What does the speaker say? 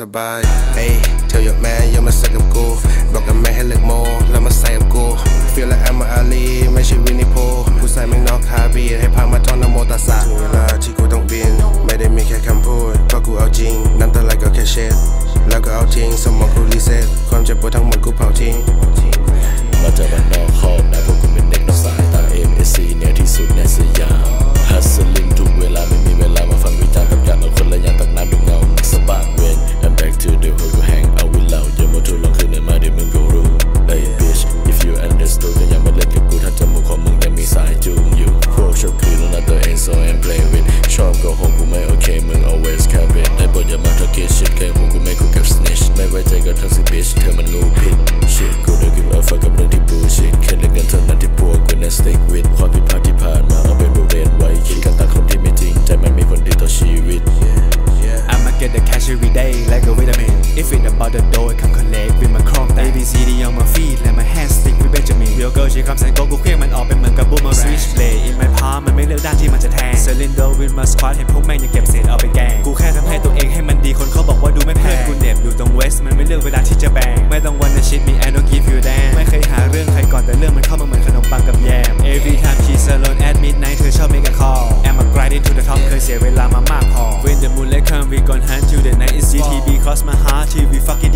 สบายเอ้ย tell your man อย่ามาสักกับกูบอกกับแม่ให้เลิกโมแล้วมาใส่กับกู feel like I'm a Ali ไม่ใช่วินนี่โพผู้ใส่แม่งนอกคาบีให้พามาท่องนโมตัสสะถึงเวลาที่กูต้องบิน ไม่ได้มีแค่คำพูดเพราะกูเอาจริง น้ำตาไหลก็แค่เช็ดแล้วก็เอาทิ้งสมองกูรีเซ็ตความเจ็บปวดทั้งหมดกูเผาทิ้งมาจากบ้าน day like a vitamin If it about the dough it come collect with my chrome A B C D on my feet let my hands stick with Benjamin Your girl she comes and go กูเครื่องมันออกเป็นเหมือนกับ boomerang Switch blade in my palm มันไม่เลือกด้านที่มันจะแทง Cylinder with my squad เห็นพวกแม่งยังเก็บเศษเอาไปแกง กูแค่ทำให้ตัวเองให้มันดีคนเขาบอกว่าดูไม่แพงกูเหน็บอยู่ตรง west มันไม่เลือกเวลาที่จะแบ่งไม่ต้องวัน shit me I don't give you damn ไม่เคยหาเรื่องใครก่อนแต่เรื่องมันเข้ามาเหมือนขนมปังกับแยม Every time she's alone at midnight เธอชอบ make a call I'm a grinding to the top เคยเสียเวลามามากพอ When the moonlight come we gon' hunt cross my heart till be fucking